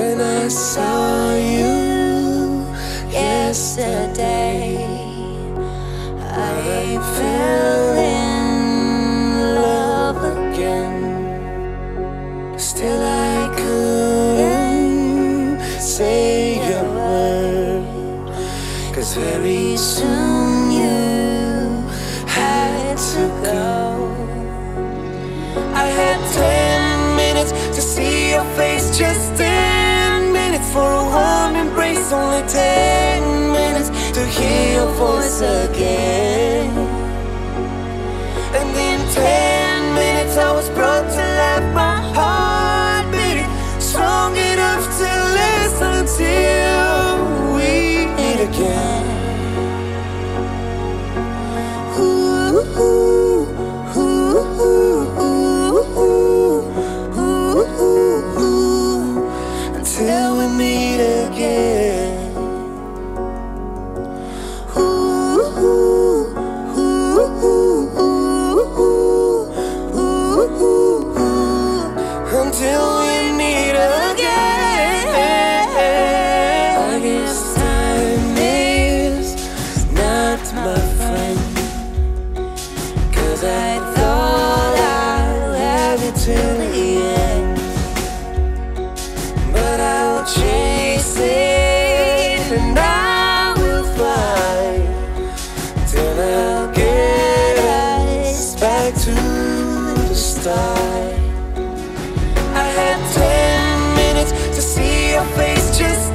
when I saw you yesterday. I fell in love again. Still, I couldn't say a word. Cause very soon you had to go. only ten minutes to hear your voice again. I thought I'd have it till the end. But I will chase it and I will fly Till I'll get us back to the start I had ten minutes to see your face just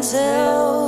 until